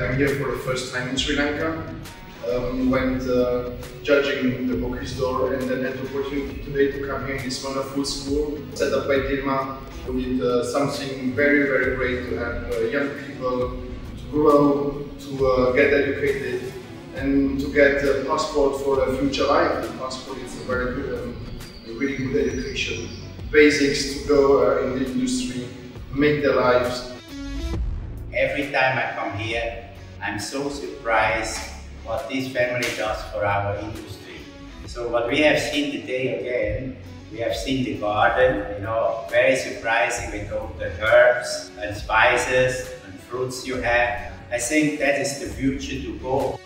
I'm here for the first time in Sri Lanka. Um, went uh, judging the Bocuse d'Or and then had the opportunity today to come here in this wonderful school set up by Dilmah. We did uh, something very, very great to have uh, young people to grow, to uh, get educated and to get a passport for a future life. The passport is a very good, um, a really good education. Basics to go uh, in the industry, make their lives. Every time I come here, I'm so surprised what this family does for our industry. So what we have seen today again, we have seen the garden, you know, very surprising with all the herbs and spices and fruits you have. I think that is the future to go.